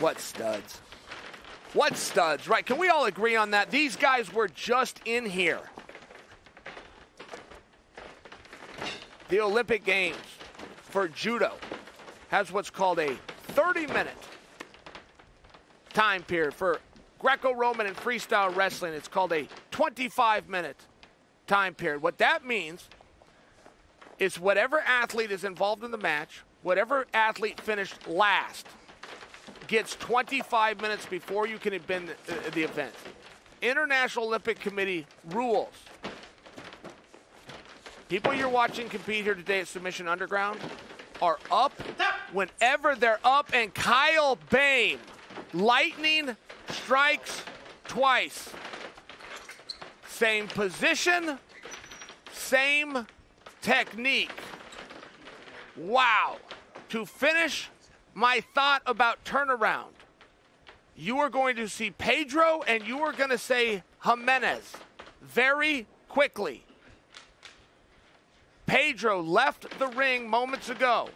What studs. What studs, right? Can we all agree on that? These guys were just in here. The Olympic Games for judo has what's called a 30 minute time period. For Greco Roman and freestyle wrestling, it's called a 25 minute time period. What that means is whatever athlete is involved in the match, whatever athlete finished last, gets 25 minutes before you can begin the, the event. International Olympic Committee rules. People you're watching compete here today at Submission Underground are up whenever they're up, and Kyle Boehm, lightning strikes twice. Same position, same technique. Wow. To finish my thought about turnaround, you are going to see Pedro and you are going to say Jimenez very quickly. Pedro left the ring moments ago.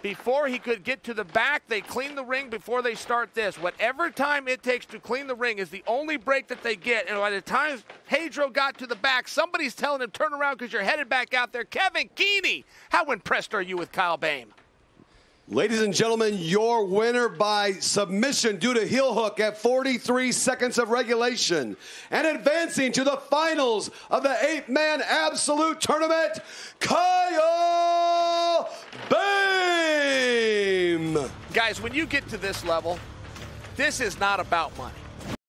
Before he could get to the back, they clean the ring before they start this. Whatever time it takes to clean the ring is the only break that they get. And by the time Pedro got to the back, somebody's telling him, turn around because you're headed back out there. Kevin Keeney, how impressed are you with Kyle Boehm? Ladies and gentlemen, your winner by submission due to heel hook at 43 seconds of regulation and advancing to the finals of the eight man absolute tournament, Kyle Boehm. Guys, when you get to this level, this is not about money.